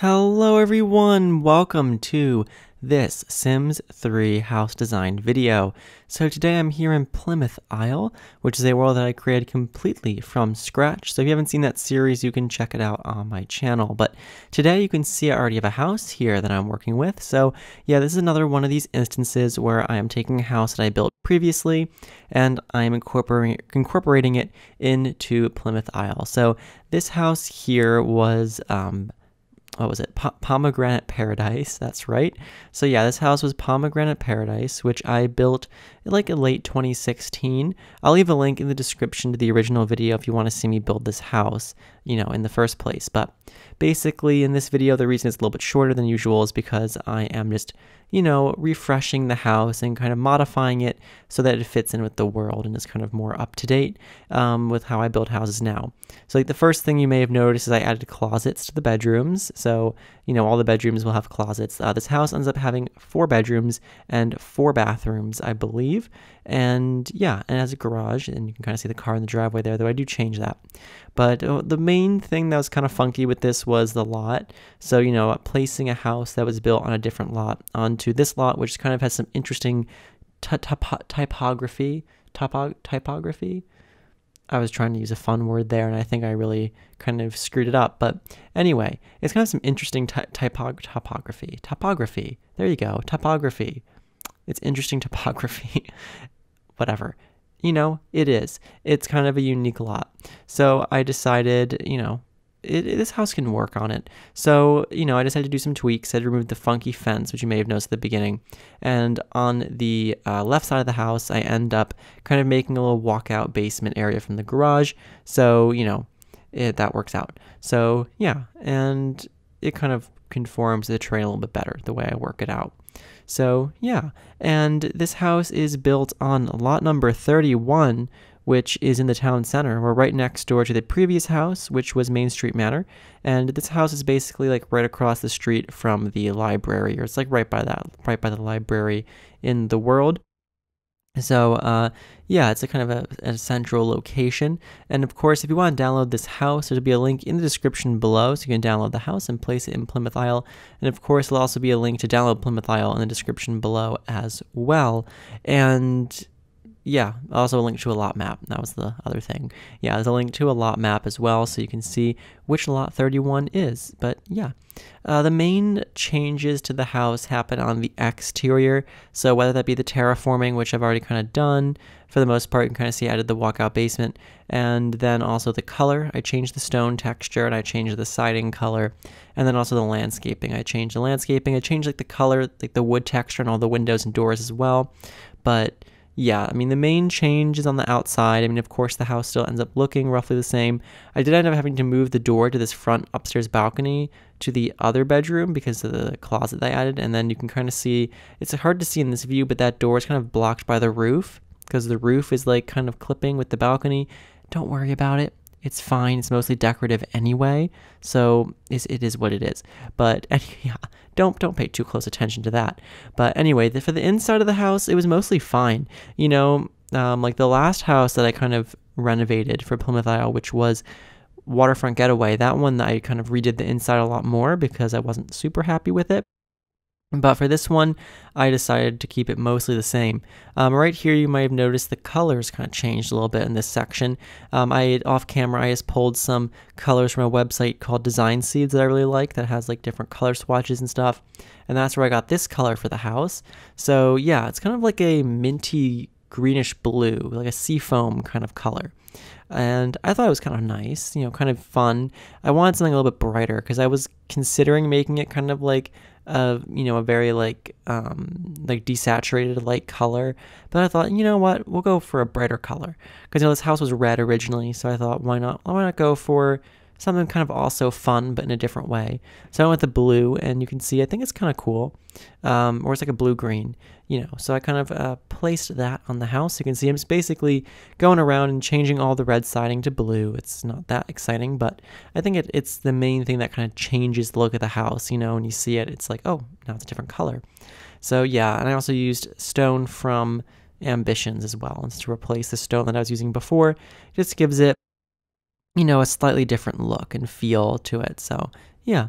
Hello everyone, welcome to this Sims 3 house design video. So today I'm here in Plymouth Isle, which is a world that I created completely from scratch. So if you haven't seen that series, you can check it out on my channel. But today you can see I already have a house here that I'm working with. So yeah, this is another one of these instances where I am taking a house that I built previously and I am incorporating, incorporating it into Plymouth Isle. So this house here was um, what was it? Pomegranate Paradise. That's right. So yeah, this house was Pomegranate Paradise, which I built like late 2016. I'll leave a link in the description to the original video if you want to see me build this house, you know, in the first place. But basically, in this video, the reason it's a little bit shorter than usual is because I am just you know, refreshing the house and kind of modifying it so that it fits in with the world and is kind of more up to date um, with how I build houses now. So, like, the first thing you may have noticed is I added closets to the bedrooms. So, you know, all the bedrooms will have closets. Uh, this house ends up having four bedrooms and four bathrooms, I believe. And yeah, and has a garage, and you can kind of see the car in the driveway there, though I do change that. But uh, the main thing that was kind of funky with this was the lot. So, you know, placing a house that was built on a different lot onto this lot, which kind of has some interesting typography. Typography. I was trying to use a fun word there, and I think I really kind of screwed it up. But anyway, it's kind of some interesting typog topography. Topography. There you go. Topography. It's interesting topography. Whatever you know, it is. It's kind of a unique lot. So I decided, you know, it, it, this house can work on it. So, you know, I decided to do some tweaks. I removed the funky fence, which you may have noticed at the beginning. And on the uh, left side of the house, I end up kind of making a little walkout basement area from the garage. So, you know, it, that works out. So, yeah, and it kind of conforms to the terrain a little bit better, the way I work it out. So, yeah. And this house is built on lot number 31, which is in the town center. We're right next door to the previous house, which was Main Street Manor. And this house is basically like right across the street from the library, or it's like right by that, right by the library in the world. So, uh, yeah, it's a kind of a, a, central location. And of course, if you want to download this house, there'll be a link in the description below so you can download the house and place it in Plymouth Isle. And of course, there'll also be a link to download Plymouth Isle in the description below as well. And yeah, also a link to a lot map. That was the other thing. Yeah, there's a link to a lot map as well, so you can see which lot 31 is. But yeah, uh, the main changes to the house happen on the exterior. So whether that be the terraforming, which I've already kind of done, for the most part, you can kind of see I did the walkout basement. And then also the color, I changed the stone texture and I changed the siding color. And then also the landscaping, I changed the landscaping. I changed like the color, like the wood texture and all the windows and doors as well. But yeah, I mean, the main change is on the outside. I mean, of course, the house still ends up looking roughly the same. I did end up having to move the door to this front upstairs balcony to the other bedroom because of the closet I added. And then you can kind of see, it's hard to see in this view, but that door is kind of blocked by the roof because the roof is like kind of clipping with the balcony. Don't worry about it. It's fine. It's mostly decorative anyway, so it's, it is what it is. But yeah, don't don't pay too close attention to that. But anyway, the, for the inside of the house, it was mostly fine. You know, um, like the last house that I kind of renovated for Plymouth Isle, which was Waterfront Getaway. That one that I kind of redid the inside a lot more because I wasn't super happy with it. But for this one, I decided to keep it mostly the same. Um, right here, you might have noticed the colors kind of changed a little bit in this section. Um, I off camera, I just pulled some colors from a website called Design Seeds that I really like that has like different color swatches and stuff. And that's where I got this color for the house. So yeah, it's kind of like a minty greenish blue, like a seafoam kind of color and I thought it was kind of nice, you know, kind of fun. I wanted something a little bit brighter because I was considering making it kind of like a you know a very like um like desaturated light color. But i thought you know what? We'll go for a brighter color. Because you know this house was red originally so i thought why not why not go for something kind of also fun but in a different way. So I went with the blue, and you can see I think it's kind of cool, um, or it's like a blue green, you know. So I kind of uh, placed that on the house. You can see I'm just basically going around and changing all the red siding to blue. It's not that exciting, but I think it, it's the main thing that kind of changes the look of the house. You know, when you see it, it's like oh now it's a different color. So yeah, and I also used stone from Ambitions as well, and to replace the stone that I was using before. It just gives it you know, a slightly different look and feel to it. So, yeah.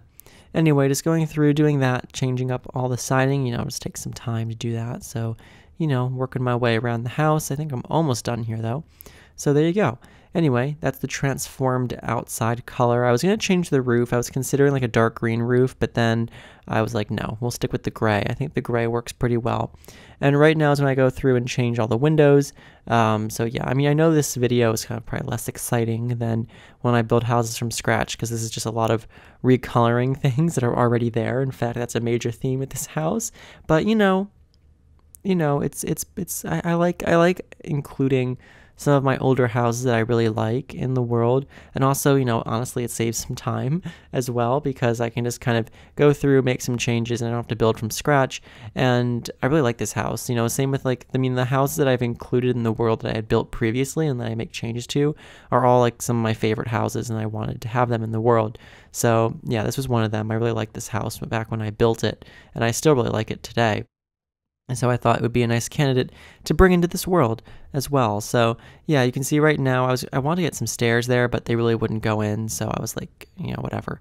anyway, just going through doing that, changing up all the siding, you know, just takes some time to do that. So, you know, working my way around the house. I think I'm almost done here though. So there you go. Anyway, that's the transformed outside color. I was going to change the roof. I was considering like a dark green roof, but then I was like, no, we'll stick with the gray. I think the gray works pretty well. And right now is when I go through and change all the windows. Um, so yeah, I mean, I know this video is kind of probably less exciting than when I build houses from scratch because this is just a lot of recoloring things that are already there. In fact, that's a major theme at this house. But you know, you know, it's it's it's I, I like I like including some of my older houses that I really like in the world. And also, you know, honestly, it saves some time as well because I can just kind of go through, make some changes, and I don't have to build from scratch. And I really like this house. You know, same with like, I mean, the houses that I've included in the world that I had built previously and that I make changes to are all like some of my favorite houses, and I wanted to have them in the world. So, yeah, this was one of them. I really liked this house back when I built it, and I still really like it today. And so I thought it would be a nice candidate to bring into this world as well. So yeah, you can see right now I was I wanted to get some stairs there, but they really wouldn't go in. So I was like, you know, whatever,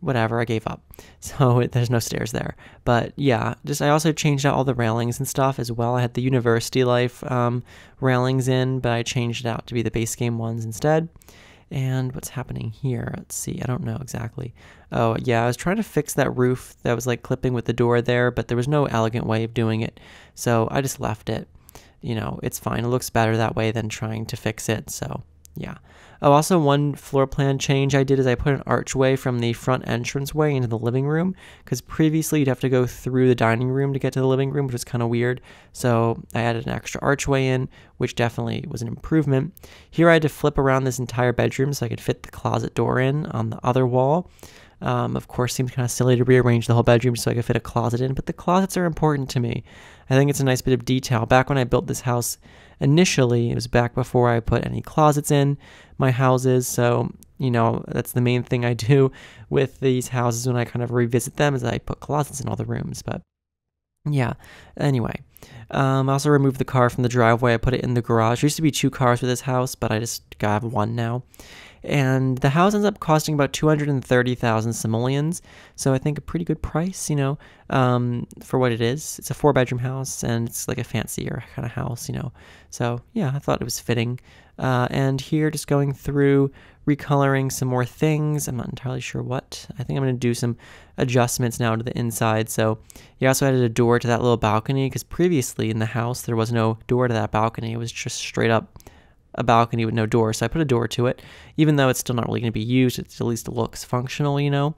whatever. I gave up. So it, there's no stairs there. But yeah, just I also changed out all the railings and stuff as well. I had the University Life um, railings in, but I changed it out to be the base game ones instead. And what's happening here? Let's see. I don't know exactly. Oh, yeah, I was trying to fix that roof that was like clipping with the door there, but there was no elegant way of doing it. So I just left it. You know, it's fine. It looks better that way than trying to fix it. So, yeah. Oh, also one floor plan change I did is I put an archway from the front entranceway into the living room because previously you'd have to go through the dining room to get to the living room, which was kind of weird. So I added an extra archway in, which definitely was an improvement. Here I had to flip around this entire bedroom so I could fit the closet door in on the other wall. Um, of course, seems kind of silly to rearrange the whole bedroom so I could fit a closet in, but the closets are important to me. I think it's a nice bit of detail. Back when I built this house initially, it was back before I put any closets in my houses. So, you know, that's the main thing I do with these houses when I kind of revisit them is I put closets in all the rooms. But yeah, anyway. Um, I also removed the car from the driveway. I put it in the garage. There used to be two cars for this house, but I just got one now and the house ends up costing about 230,000 simoleons, so I think a pretty good price, you know, um, for what it is. It's a four bedroom house and it's like a fancier kind of house, you know. So yeah, I thought it was fitting. Uh, and here, just going through recoloring some more things. I'm not entirely sure what. I think I'm going to do some adjustments now to the inside. So you also added a door to that little balcony because previously in the house there was no door to that balcony. It was just straight up a balcony with no door. So I put a door to it, even though it's still not really going to be used. It at least looks functional, you know.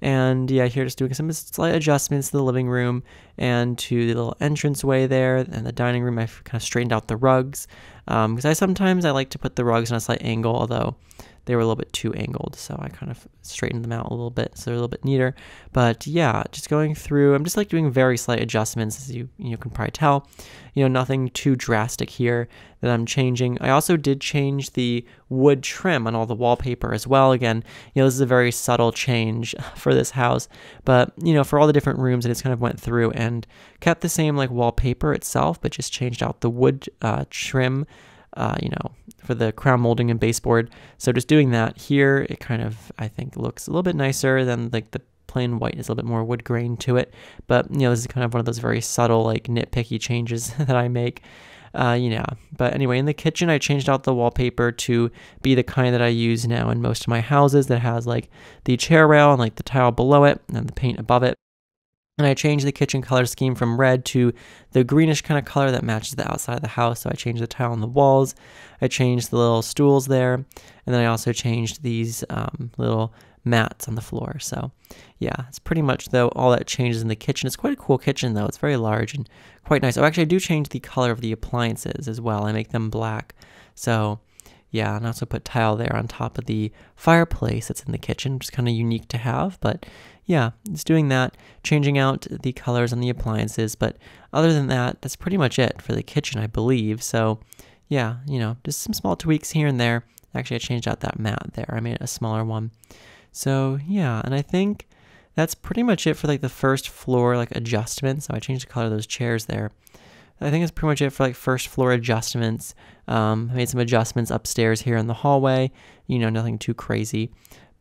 And yeah, here just doing some slight adjustments to the living room and to the little entranceway there and the dining room. I've kind of straightened out the rugs because um, I sometimes I like to put the rugs on a slight angle, although they were a little bit too angled, so I kind of straightened them out a little bit so they're a little bit neater. But yeah, just going through, I'm just like doing very slight adjustments, as you you can probably tell. You know, nothing too drastic here that I'm changing. I also did change the wood trim on all the wallpaper as well. Again, you know, this is a very subtle change for this house, but you know, for all the different rooms, I just kind of went through and kept the same like wallpaper itself, but just changed out the wood uh, trim uh, you know, for the crown molding and baseboard. So just doing that here, it kind of, I think, looks a little bit nicer than like the plain white is a little bit more wood grain to it. But, you know, this is kind of one of those very subtle, like nitpicky changes that I make. Uh, you know, but anyway, in the kitchen, I changed out the wallpaper to be the kind that I use now in most of my houses that has like the chair rail and like the tile below it and the paint above it. And I changed the kitchen color scheme from red to the greenish kind of color that matches the outside of the house. So I changed the tile on the walls. I changed the little stools there. And then I also changed these um, little mats on the floor. So yeah, it's pretty much though all that changes in the kitchen. It's quite a cool kitchen though. It's very large and quite nice. Oh, actually I do change the color of the appliances as well. I make them black. So yeah, and I also put tile there on top of the fireplace that's in the kitchen, which is kind of unique to have. But yeah, it's doing that, changing out the colors on the appliances. But other than that, that's pretty much it for the kitchen, I believe. So yeah, you know, just some small tweaks here and there. Actually, I changed out that mat there. I made a smaller one. So yeah, and I think that's pretty much it for like the first floor like adjustments. So I changed the color of those chairs there. I think that's pretty much it for like first floor adjustments. Um, I made some adjustments upstairs here in the hallway. You know, nothing too crazy.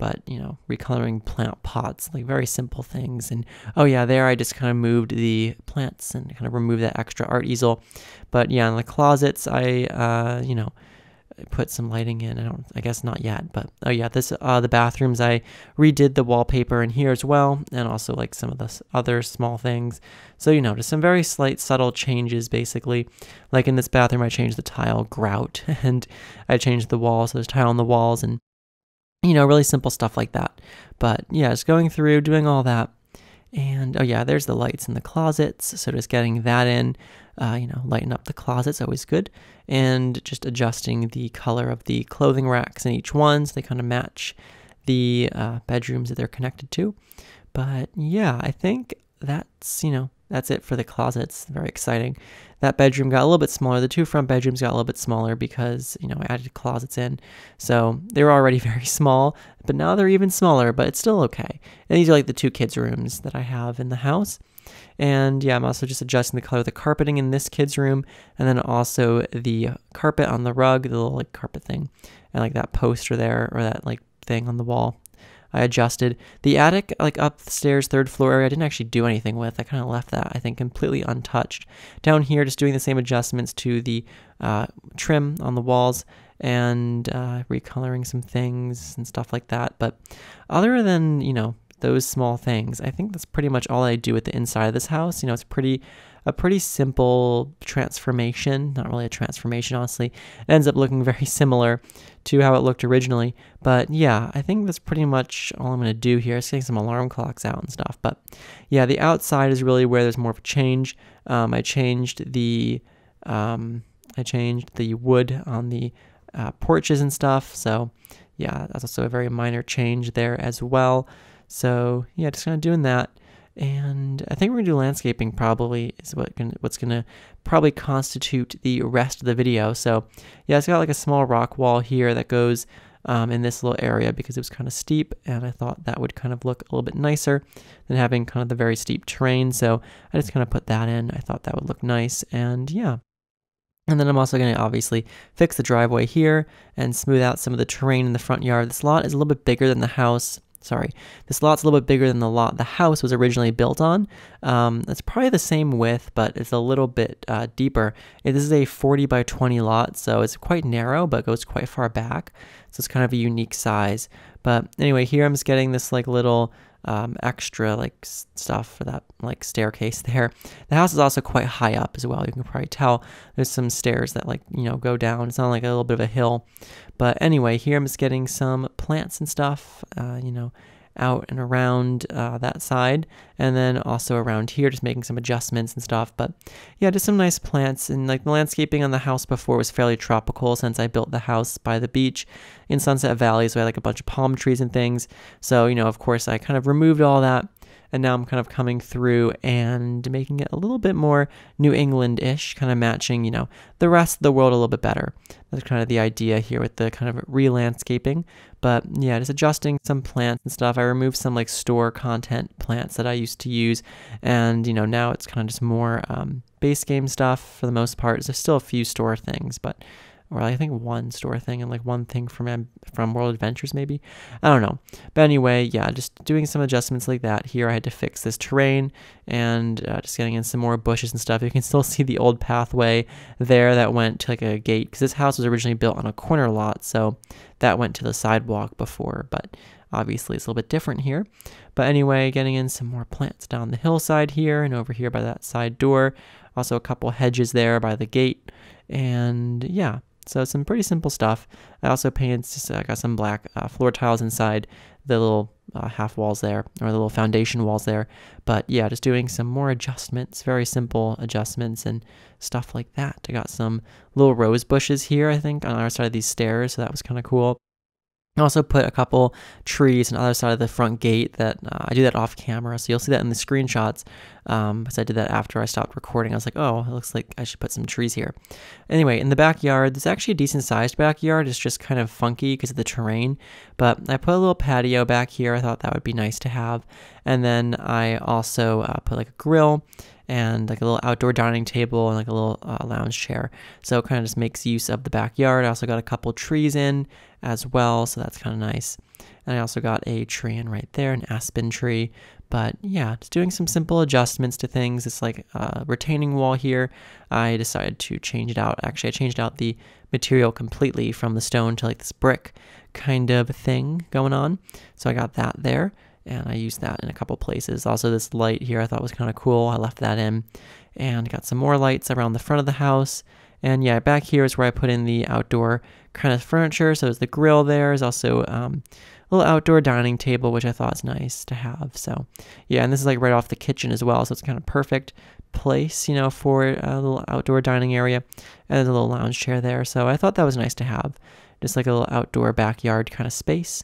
but you know, recoloring plant pots, like very simple things. And oh yeah, there I just kind of moved the plants and kind of removed that extra art easel. But yeah, in the closets, I uh, you know put some lighting in. I don't, I guess not yet, but oh yeah, this uh, the bathrooms I redid the wallpaper in here as well, and also like some of the other small things. So you know, just some very slight, subtle changes basically. Like in this bathroom, I changed the tile grout, and I changed the walls. So there's tile on the walls, and you know, really simple stuff like that. But yeah, just going through, doing all that. And oh yeah, there's the lights in the closets. So just getting that in, uh, you know, lighten up the closets, always good. And just adjusting the color of the clothing racks in each one so they kind of match the uh, bedrooms that they're connected to. But yeah, I think that's, you know, that's it for the closets. Very exciting. That bedroom got a little bit smaller. The two front bedrooms got a little bit smaller because, you know, I added closets in. So they were already very small, but now they're even smaller, but it's still okay. And these are like the two kids' rooms that I have in the house. And yeah, I'm also just adjusting the color of the carpeting in this kid's room and then also the carpet on the rug, the little like carpet thing, and like that poster there or that like thing on the wall. I adjusted. The attic, like upstairs, third floor area, I didn't actually do anything with. I kind of left that, I think, completely untouched. Down here, just doing the same adjustments to the uh, trim on the walls and uh, recoloring some things and stuff like that. But other than, you know, those small things, I think that's pretty much all I do with the inside of this house. You know, it's pretty a pretty simple transformation, not really a transformation, honestly. It ends up looking very similar to how it looked originally. But yeah, I think that's pretty much all I'm going to do here. It's getting some alarm clocks out and stuff. But yeah, the outside is really where there's more of a change. Um, I changed the um, I changed the wood on the uh, porches and stuff. So yeah, that's also a very minor change there as well. So yeah, just kind of doing that and I think we're gonna do landscaping probably is what what's gonna probably constitute the rest of the video. So yeah, it's got like a small rock wall here that goes um, in this little area because it was kind of steep and I thought that would kind of look a little bit nicer than having kind of the very steep terrain. So I just kind of put that in. I thought that would look nice and yeah. And then I'm also going to obviously fix the driveway here and smooth out some of the terrain in the front yard. This lot is a little bit bigger than the house sorry, this lot's a little bit bigger than the lot the house was originally built on. Um, it's probably the same width, but it's a little bit uh, deeper. This is a 40 by 20 lot, so it's quite narrow, but goes quite far back. So it's kind of a unique size. But anyway, here I'm just getting this like little um, extra like stuff for that like staircase there. The house is also quite high up as well. You can probably tell there's some stairs that like, you know, go down. It's not like a little bit of a hill. But anyway, here I'm just getting some plants and stuff, uh, you know, out and around uh, that side and then also around here just making some adjustments and stuff. But yeah just some nice plants and like the landscaping on the house before was fairly tropical since I built the house by the beach in Sunset Valley so I had like a bunch of palm trees and things. So you know of course I kind of removed all that and now I'm kind of coming through and making it a little bit more New England-ish, kind of matching, you know, the rest of the world a little bit better. That's kind of the idea here with the kind of re-landscaping. But yeah, just adjusting some plants and stuff. I removed some like store content plants that I used to use, and you know now it's kind of just more um, base game stuff for the most part. There's still a few store things, but or I think one store thing and like one thing from from World Adventures maybe. I don't know. But anyway, yeah, just doing some adjustments like that. Here I had to fix this terrain and uh, just getting in some more bushes and stuff. You can still see the old pathway there that went to like a gate because this house was originally built on a corner lot, so that went to the sidewalk before, but obviously it's a little bit different here. But anyway, getting in some more plants down the hillside here and over here by that side door. Also a couple hedges there by the gate. And yeah, so some pretty simple stuff. I also painted, uh, got some black uh, floor tiles inside the little uh, half walls there, or the little foundation walls there. But yeah, just doing some more adjustments, very simple adjustments and stuff like that. I got some little rose bushes here, I think, on our side of these stairs, so that was kind of cool. I also put a couple trees on the other side of the front gate that uh, I do that off camera. So you'll see that in the screenshots um, because I did that after I stopped recording. I was like, oh, it looks like I should put some trees here. Anyway, in the backyard, there's actually a decent sized backyard. It's just kind of funky because of the terrain. But I put a little patio back here. I thought that would be nice to have. And then I also uh, put like a grill and like a little outdoor dining table and like a little uh, lounge chair. So it kind of just makes use of the backyard. I also got a couple trees in as well, so that's kind of nice. And I also got a tree in right there, an aspen tree. But yeah, just doing some simple adjustments to things. It's like a retaining wall here. I decided to change it out. Actually, I changed out the material completely from the stone to like this brick kind of thing going on. So I got that there and I used that in a couple places. Also, this light here I thought was kind of cool. I left that in and got some more lights around the front of the house. And yeah, back here is where I put in the outdoor kind of furniture. So there's the grill there. There's also um, little outdoor dining table, which I thought was nice to have. So yeah, and this is like right off the kitchen as well. So it's kind of perfect place, you know, for a little outdoor dining area. And there's a little lounge chair there. So I thought that was nice to have. Just like a little outdoor backyard kind of space.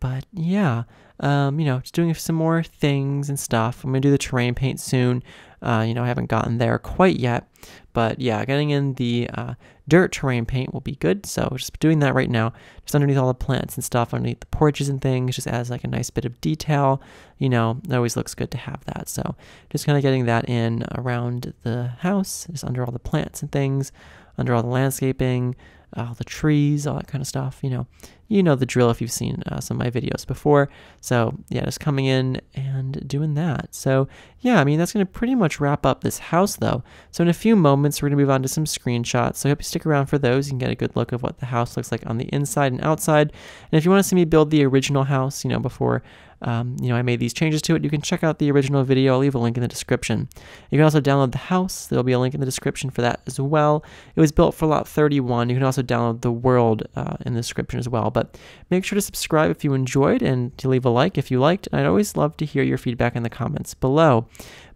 But yeah, um, you know, just doing some more things and stuff. I'm gonna do the terrain paint soon. Uh, you know, I haven't gotten there quite yet, but yeah, getting in the uh, dirt terrain paint will be good. So just doing that right now, just underneath all the plants and stuff, underneath the porches and things, just adds like a nice bit of detail. You know, it always looks good to have that. So just kind of getting that in around the house, just under all the plants and things, under all the landscaping, all the trees, all that kind of stuff. You know, you know the drill if you've seen uh, some of my videos before. So yeah, just coming in and doing that. So yeah, I mean that's gonna pretty much wrap up this house though. So in a few moments we're gonna move on to some screenshots. So I hope you stick around for those. You can get a good look of what the house looks like on the inside and outside. And if you want to see me build the original house, you know before um, you know, I made these changes to it. You can check out the original video. I'll leave a link in the description. You can also download the house. There'll be a link in the description for that as well. It was built for Lot 31. You can also download the world uh, in the description as well. But make sure to subscribe if you enjoyed and to leave a like if you liked. I'd always love to hear your feedback in the comments below.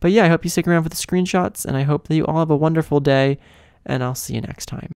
But yeah, I hope you stick around for the screenshots, and I hope that you all have a wonderful day, and I'll see you next time.